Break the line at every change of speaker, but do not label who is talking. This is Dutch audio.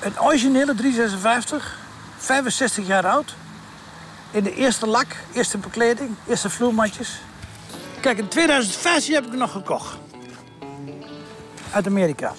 Een originele 356, 65 jaar oud. In de eerste lak, eerste bekleding, eerste vloermatjes. Kijk, in 2015 heb ik hem nog gekocht. Uit Amerika.